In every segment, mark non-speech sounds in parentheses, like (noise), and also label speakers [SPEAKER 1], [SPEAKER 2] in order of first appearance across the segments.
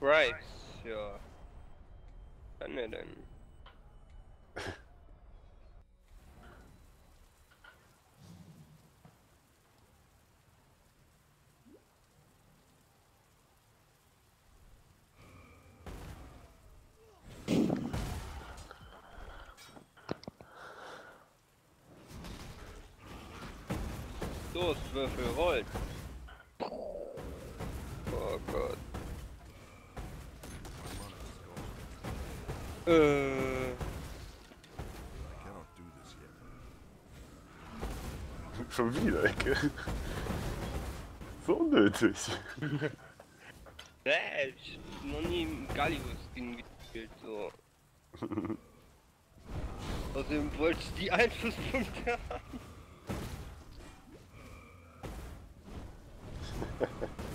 [SPEAKER 1] Right, ja. Kann er denn? Los, Würfel, rollt. Oh Gott. Äh.
[SPEAKER 2] cannot do this yet.
[SPEAKER 3] Schon wieder, Ecke. (laughs) So unnötig.
[SPEAKER 1] Äh, ich hab noch nie im Gallius-Skin gespielt, so. (laughs) Außerdem wollte ich die Einflusspunkte haben. (laughs)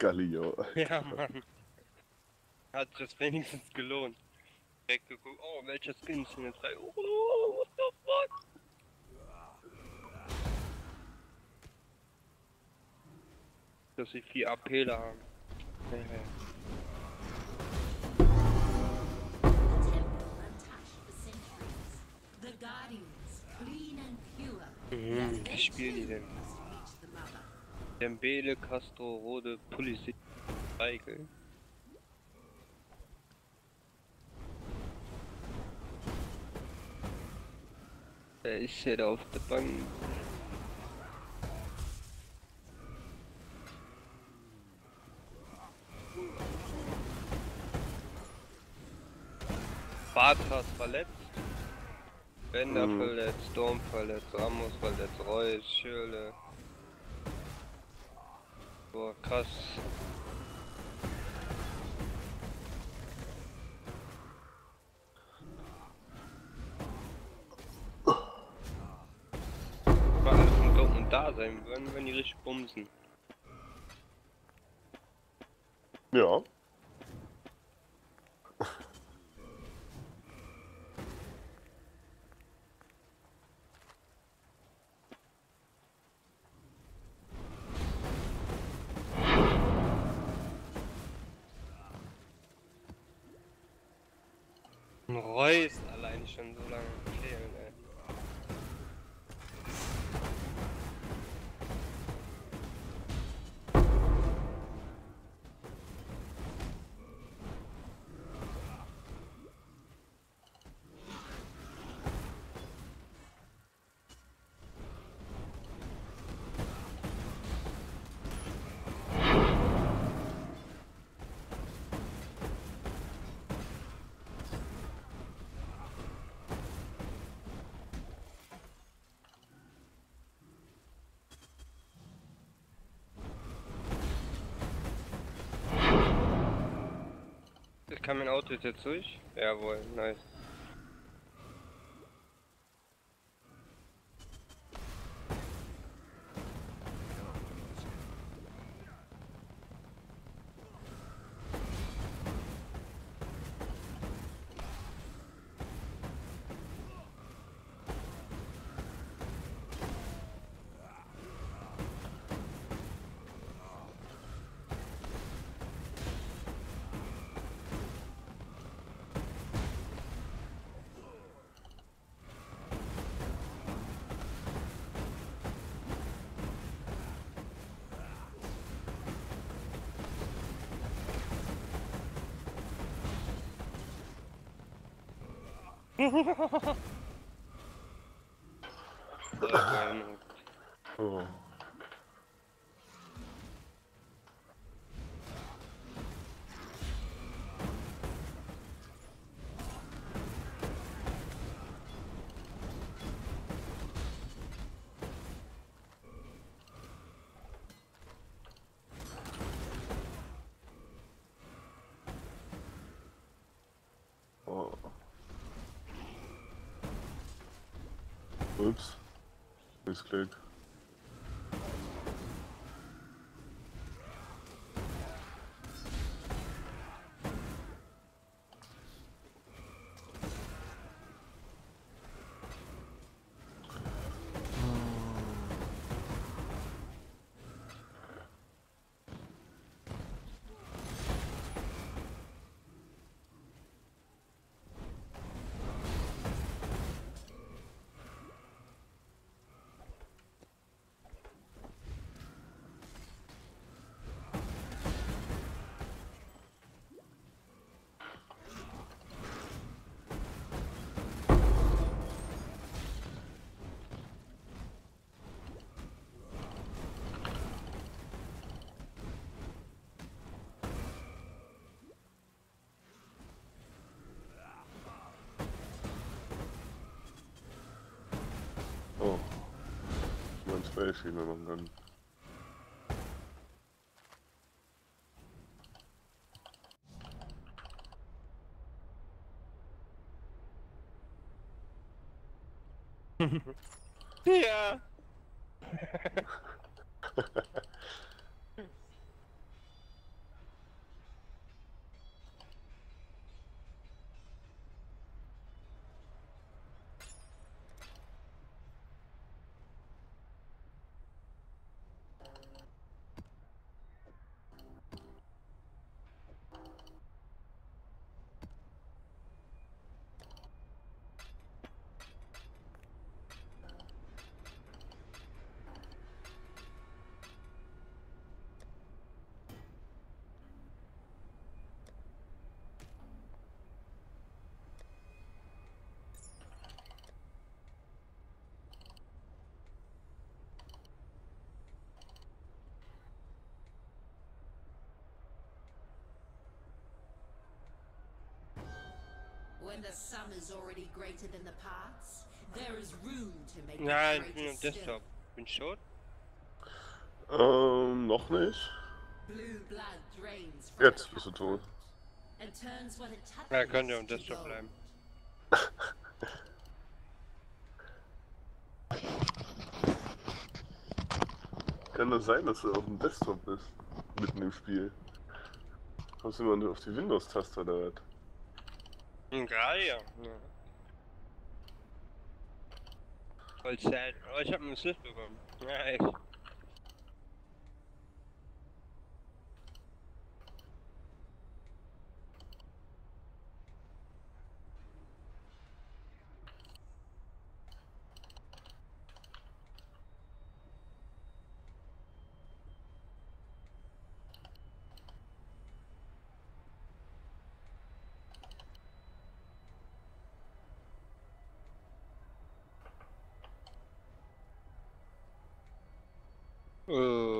[SPEAKER 3] Mörkerlio.
[SPEAKER 1] Ja, Mann. Hat sich das wenigstens gelohnt. Weggeguckt, oh, welcher Skin ist denn jetzt frei? Oh, what the fuck? Dass sie vier APler haben. Ja, ja.
[SPEAKER 4] temple untouched for centuries. The guardians, clean and pure.
[SPEAKER 1] Mhm, wie spielen die denn? Dembele, Castro, Rode, Pulisic, Weigel. Wer ist hier da auf der Bank? Bartas verletzt. Bender
[SPEAKER 3] Mhm.
[SPEAKER 1] verletzt, Storm verletzt, Ramos verletzt, Reus, Schirle. Boah, krass. Da sein würden, wenn die richtig bumsen.
[SPEAKER 3] Ja.
[SPEAKER 1] Kann mein Auto jetzt durch? Jawohl, nice. (laughs) So, ähm,
[SPEAKER 3] Oh. Oh. Wie wir machen können.
[SPEAKER 1] Ja. (laughs) (laughs)
[SPEAKER 4] it
[SPEAKER 1] ich bin
[SPEAKER 4] greater
[SPEAKER 1] am. Desktop. Bin schon?
[SPEAKER 3] Ähm, noch nicht. Jetzt
[SPEAKER 4] the
[SPEAKER 3] bist du tot.
[SPEAKER 1] Ja, könnt ihr am
[SPEAKER 4] to
[SPEAKER 1] Desktop bleiben.
[SPEAKER 3] Kann das sein, dass du auf dem Desktop bist? Mitten im Spiel. Kommst du immer auf die Windows-Taste oder was?
[SPEAKER 1] Gerade ja. ja. Voll sad. Aber ich hab einen Assist bekommen. Ja, echt. Oh,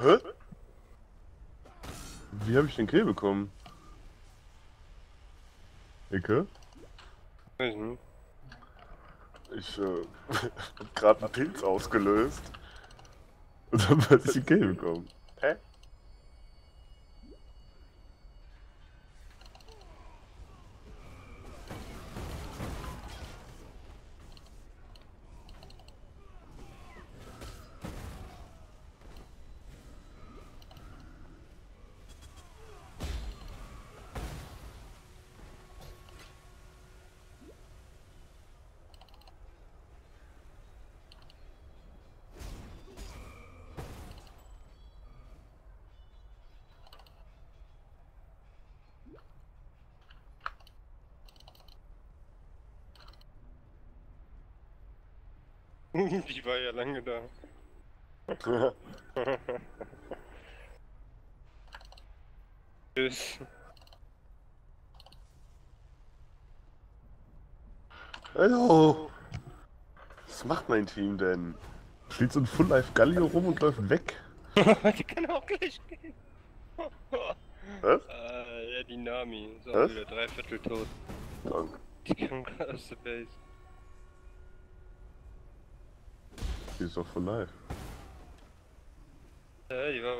[SPEAKER 3] Hä? Wie habe ich den Kill bekommen? Icke?
[SPEAKER 1] Weiß nicht.
[SPEAKER 3] Ich äh, (laughs) hab gerade einen Pilz ausgelöst. (laughs) Und dann habe ich den Kill bekommen. Hä? (laughs)
[SPEAKER 1] Die war ja lange da. (laughs) Tschüss.
[SPEAKER 3] Hallo! Was macht mein Team denn? Steht so ein Full Life Gallio rum und läuft weg. (laughs)
[SPEAKER 1] die kann auch gleich gehen.
[SPEAKER 3] Was?
[SPEAKER 1] Äh, ja, die Nami.
[SPEAKER 3] Was?
[SPEAKER 1] wieder drei Viertel tot.
[SPEAKER 3] Dank.
[SPEAKER 1] Die kam gerade aus der Base.
[SPEAKER 3] Die ist doch Full Life.
[SPEAKER 1] Ja, die war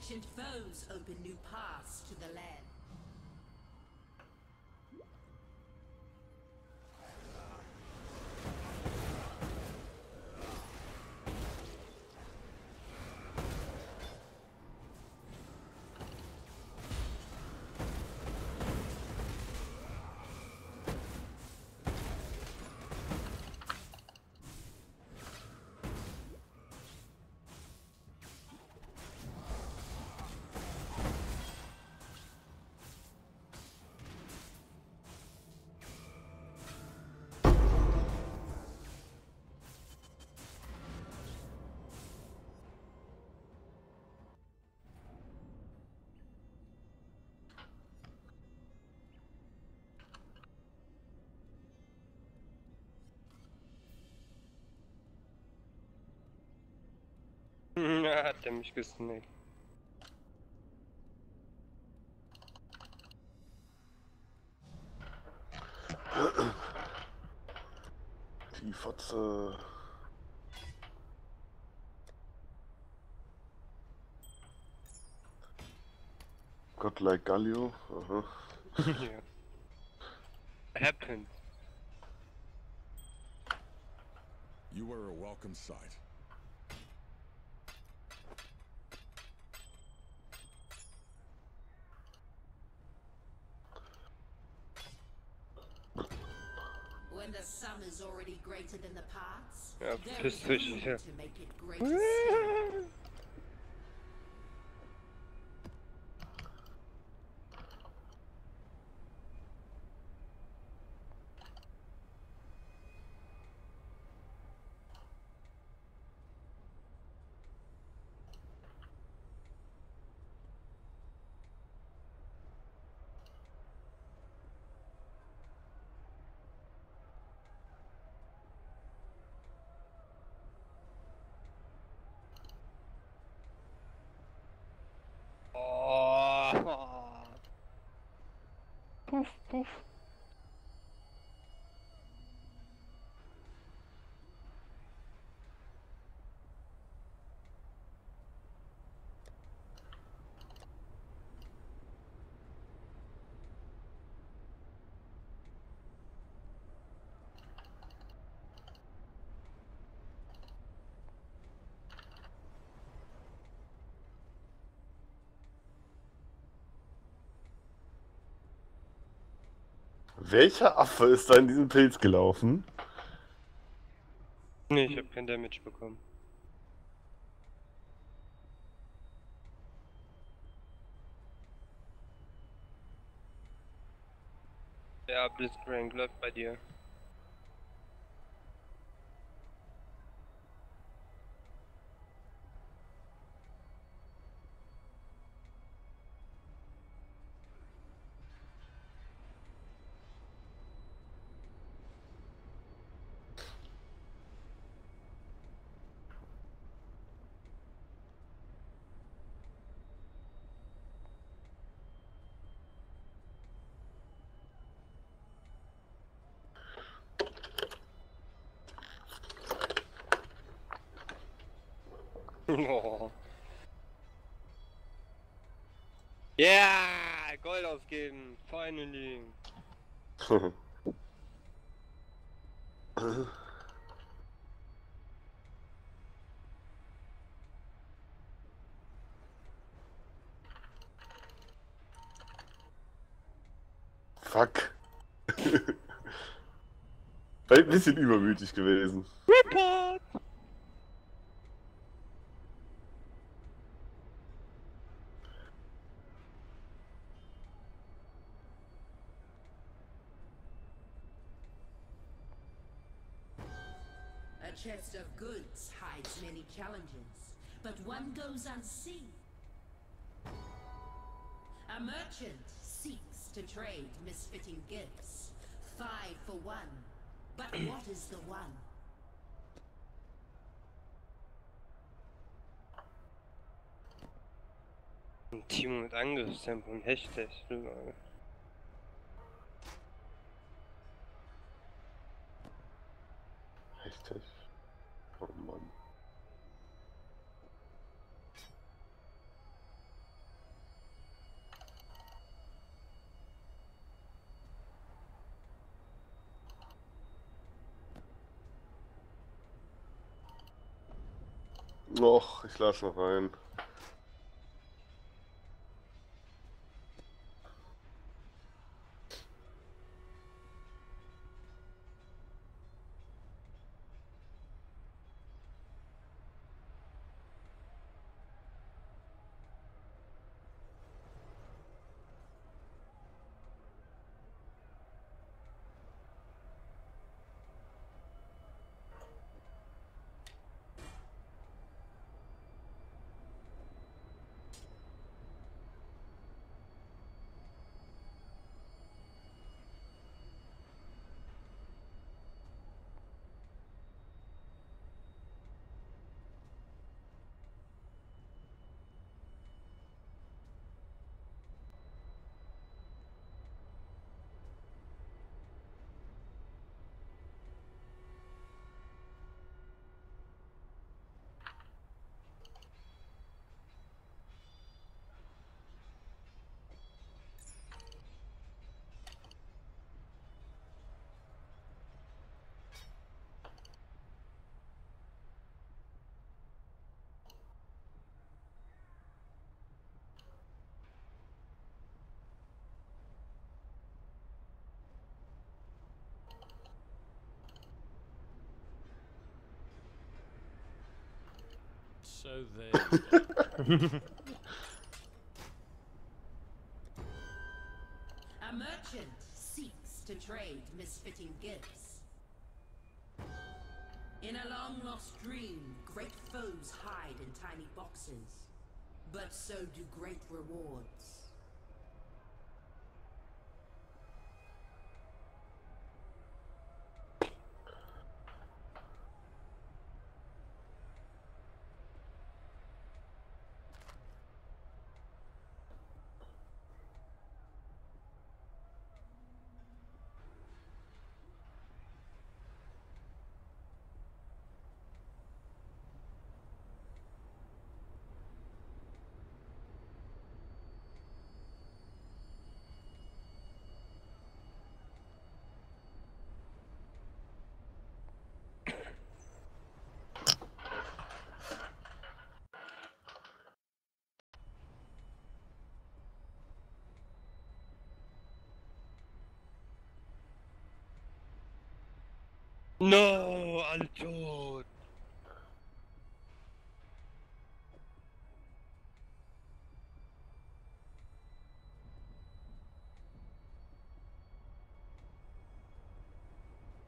[SPEAKER 4] Ancient foes open new paths to the land.
[SPEAKER 1] Zaten üstündeyim.
[SPEAKER 3] Die Fotze. Gott like Gallio. Uh
[SPEAKER 1] -huh. yeah. (laughs) Happened.
[SPEAKER 2] You were a welcome sight.
[SPEAKER 4] planted the
[SPEAKER 1] yeah,
[SPEAKER 4] to make it greater (laughs)
[SPEAKER 1] Oh.
[SPEAKER 3] Welcher Affe ist da in diesen Pilz gelaufen?
[SPEAKER 1] Nee, ich hab kein Damage bekommen. Ja, Blitzcrank läuft bei dir. (laughs) Ja, Yeah, Gold ausgeben, finally. (laughs)
[SPEAKER 3] Fuck. (laughs) Ein bisschen übermütig gewesen.
[SPEAKER 4] Of goods hides many challenges, but one goes unseen. A merchant seeks to trade misfitting gifts. Five for one. But (clears throat) what is the one?
[SPEAKER 1] Team mit Angriffstempo und
[SPEAKER 3] Och, ich lass noch rein.
[SPEAKER 5] So there.
[SPEAKER 4] A merchant seeks to trade misfitting gifts. In a long lost dream, great foes hide in tiny boxes. But so do great rewards.
[SPEAKER 1] No, alle tot.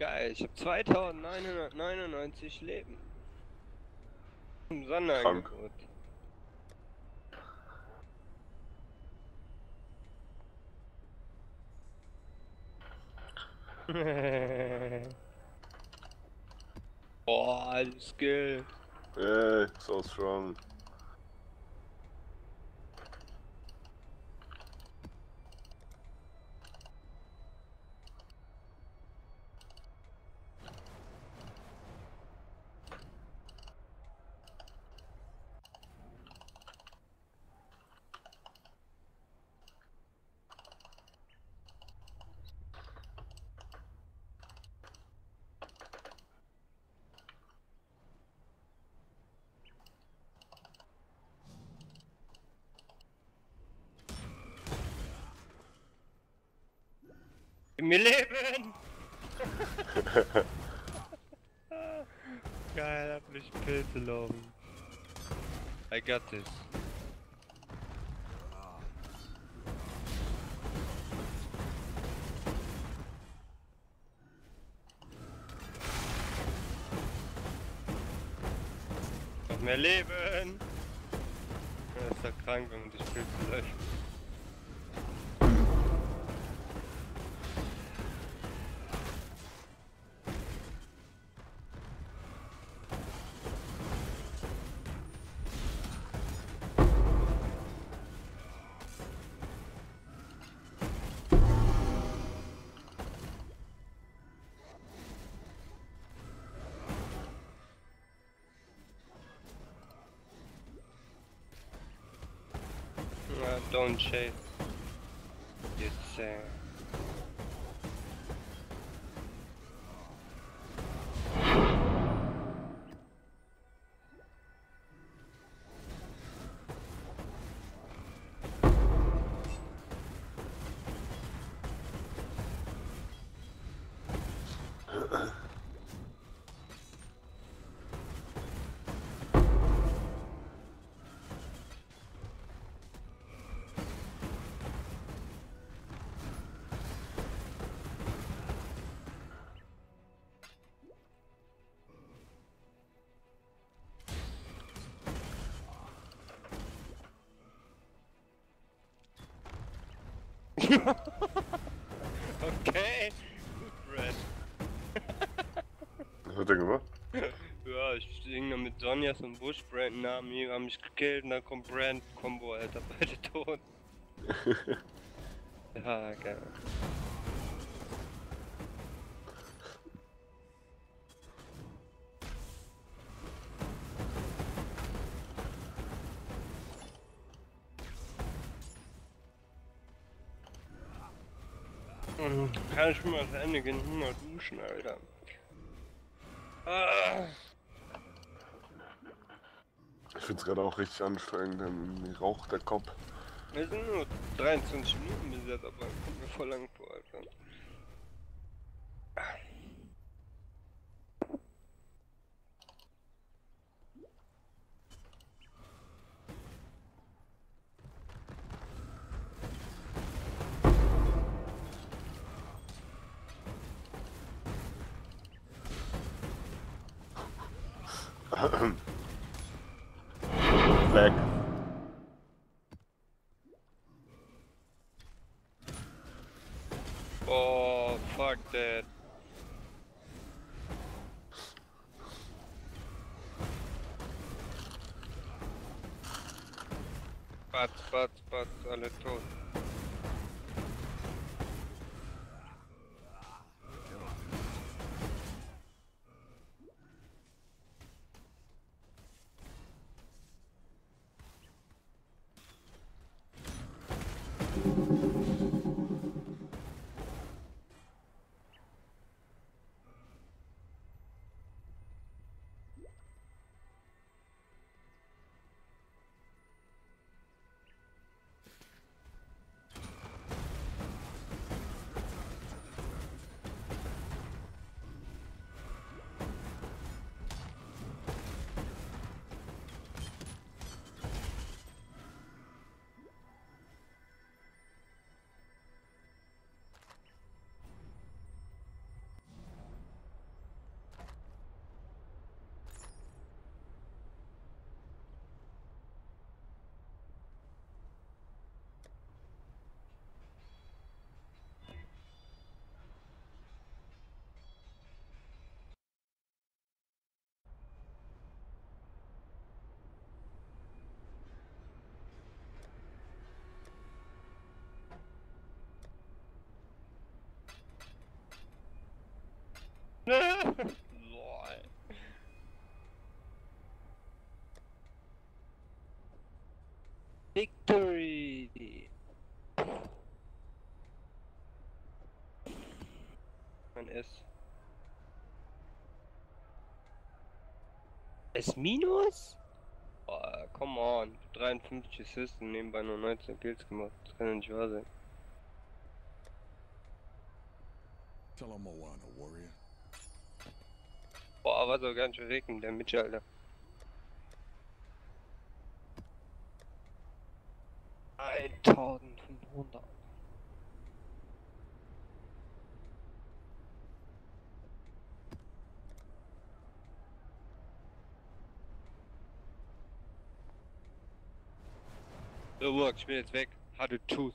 [SPEAKER 1] Geil, ich habe 2999 Leben. Im Sonderangebot. (laughs) Oh, this is
[SPEAKER 3] good. Yeah, so strong.
[SPEAKER 1] Mir Leben! (laughs) Geil, hab mich Pilze laufen. I got this. Noch mehr Leben! Er ist doch krank, wenn man durch Pilze läuft. Don't chase. It's uh... okay, gut, Brad.
[SPEAKER 3] Was hat er gemacht?
[SPEAKER 1] Ja, ich hing da mit Sonjas und Bush, Brand nahm mir, haben mich gekillt und dann kommt Brand, Combo, Alter, beide tot. (laughs) ja, geil. Kann ich mal duschen, Alter. Ah.
[SPEAKER 3] Ich find's gerade auch richtig anstrengend, dann raucht der Kopf.
[SPEAKER 1] Wir sind nur 23 Minuten bis jetzt, aber kommt mir voll lang vor, Alter.
[SPEAKER 3] Weg.
[SPEAKER 1] Oh, fuck that. (laughs) Victory! Mein S. S minus? Oh, come on. 53 Assists und nebenbei nur 19 Kills gemacht. Das kann ja nicht wahr sein.
[SPEAKER 2] Tell him Moana, warrior.
[SPEAKER 1] Boah, aber so ganz schön regnen, der Mitch, Alter. Eintausendfünfhundert. So, Burg, ich bin jetzt weg. Hatte Tschüss.